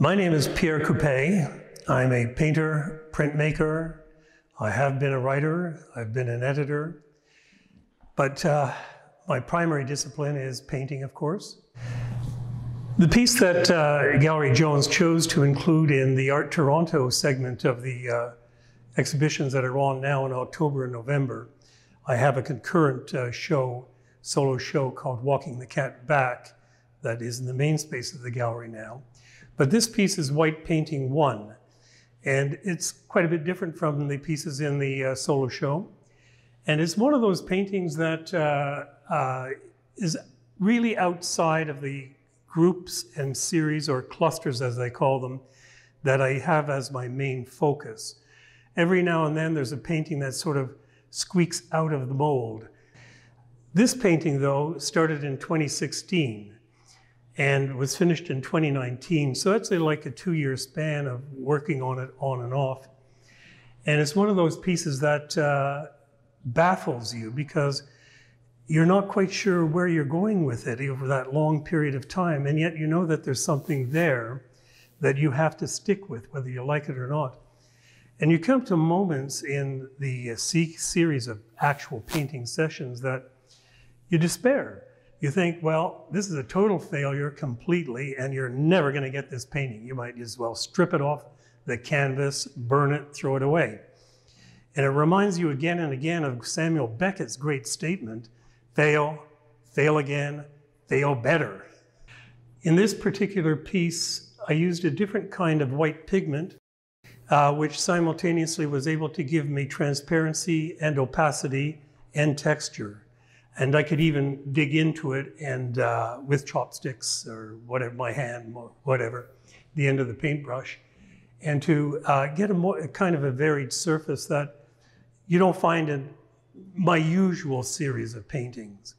My name is Pierre Coupey. I'm a painter, printmaker. I have been a writer. I've been an editor. But uh, my primary discipline is painting, of course. The piece that uh, Gallery Jones chose to include in the Art Toronto segment of the uh, exhibitions that are on now in October and November, I have a concurrent uh, show, solo show called Walking the Cat Back that is in the main space of the gallery now. But this piece is White Painting 1, and it's quite a bit different from the pieces in the uh, solo show. And it's one of those paintings that uh, uh, is really outside of the groups and series or clusters, as they call them, that I have as my main focus. Every now and then there's a painting that sort of squeaks out of the mold. This painting, though, started in 2016 and was finished in 2019. So that's like a two year span of working on it on and off. And it's one of those pieces that uh, baffles you because you're not quite sure where you're going with it over that long period of time, and yet you know that there's something there that you have to stick with, whether you like it or not. And you come to moments in the uh, series of actual painting sessions that you despair. You think, well, this is a total failure completely, and you're never going to get this painting. You might as well strip it off the canvas, burn it, throw it away. And it reminds you again and again of Samuel Beckett's great statement fail, fail again, fail better. In this particular piece, I used a different kind of white pigment, uh, which simultaneously was able to give me transparency and opacity and texture. And I could even dig into it and uh, with chopsticks or whatever, my hand, whatever, the end of the paintbrush, and to uh, get a, more, a kind of a varied surface that you don't find in my usual series of paintings.